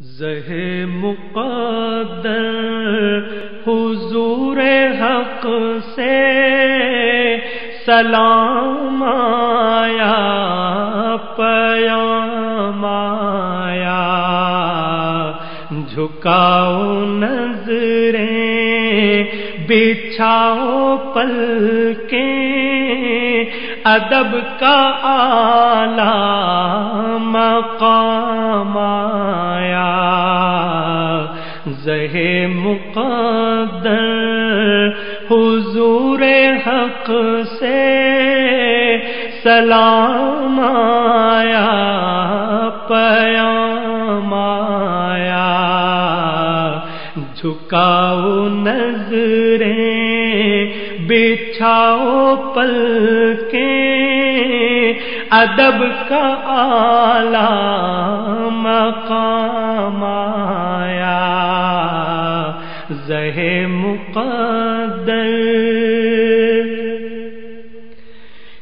زہ مقدر حضور حق سے سلام آیا پیام آیا۔ جھکاؤ نظریں بچھاؤ پل ادب کا آلہ مقام آیا۔ زہ مقدر حضور حق سے سلام آیا پیام آیا۔ جھکاؤ نظریں بچھاؤ پل کے ادب کا آلہ مقام آیا۔ زہ مقدر۔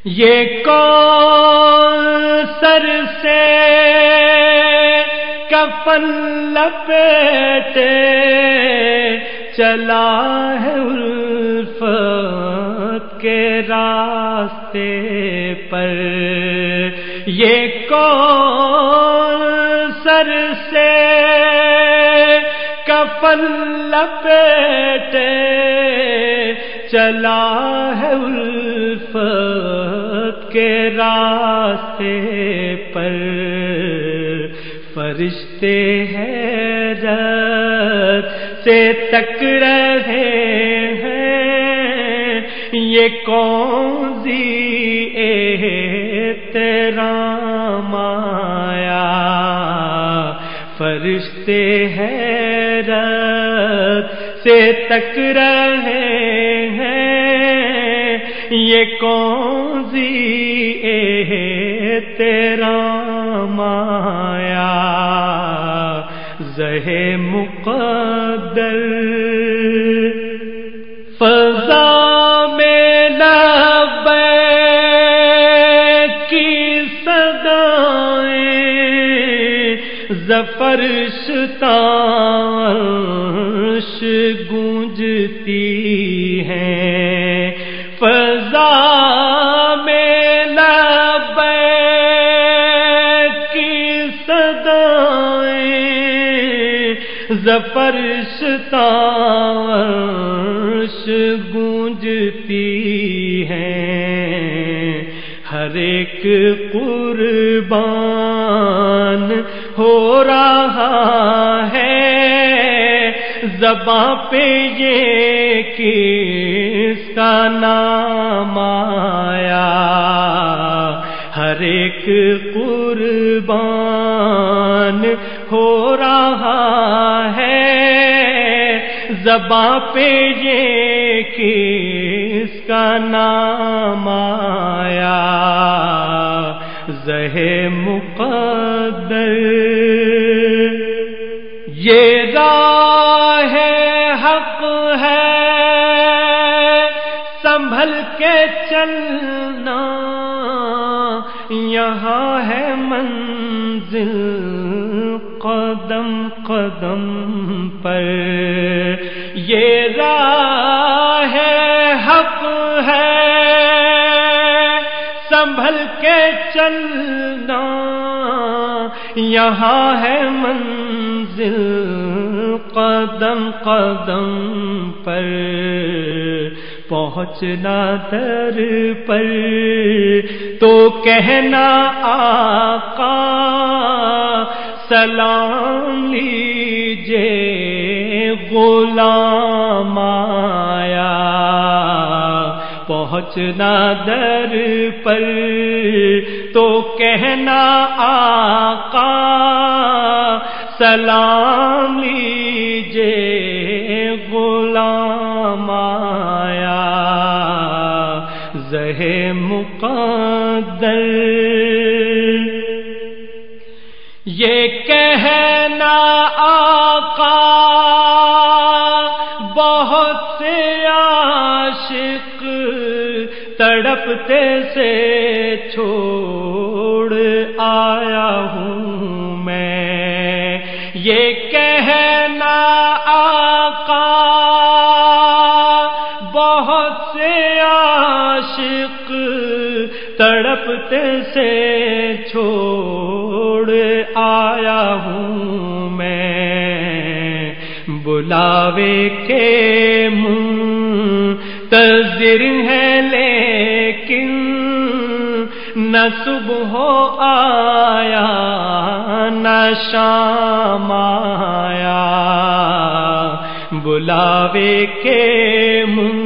یہ کون سر سے کفن لپیٹے چلا ہے الفت۔ کے راستے پر۔ یہ کون سر سے کفن لپیٹے چلا ہے الفت کے راستے پر۔ فرشتے ہیں رت سے تک رہے ہیں یہ کون سی تیرا مایا؟ فرشتے ہیں رت سے تک رہے ہیں۔ یہ کون سی تیرا مایا؟ زہ مقدر زفر شتاش گونجتی ہیں فضا میں لبے کی صدائیں زفر شتاش گونجتی ہیں۔ ہر ایک قربان رہا ہے۔ زباں پہ یہ کس کا نام آیا؟ ہر ایک قربان ہو رہا ہے۔ زباں پہ یہ کس کا نام آیا؟ زہ مقدر یہ راہ حق ہے، سنبھل کے چلنا۔ یہاں ہے منزل قدم قدم پر۔ یہ راہ حق ہے، سنبھل کے چلنا۔ یہاں ہے منزل قدم قدم پر، پہنچنا در پر۔ تو کہنا آقا، سلام لیجے غلام آیا۔ پہنچنا در پر، تو کہنا آقا سلام لیجے غلام آیا۔ زہ مقدر۔ یہ کہنا آقا بہت سے عاشق تڑپتے سے چھوڑ تڑپتے سے چھوڑ آیا ہوں میں۔ بلاوے کے منہ تذر ہے لیکن نہ صبح آیا، نہ شام آیا۔ بلاوے کے منہ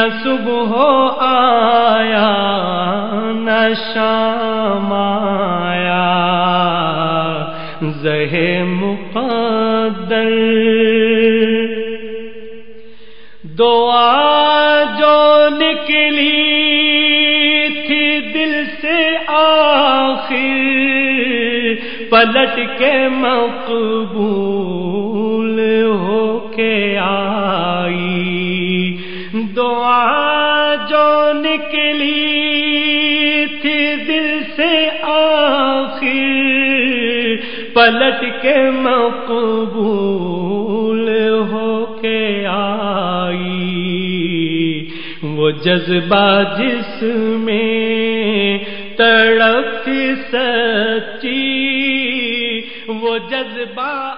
نہ صبح آیا، نہ شام آیا۔ زہ مقدر۔ دعا جو نکلی تھی دل سے آخر، پلٹ کے مقبول۔ نکلی تھی دل سے آخر، پلٹ کے مقبول ہو کے آئی۔ وہ جذبہ جس میں تڑپ سچی، وہ جذبہ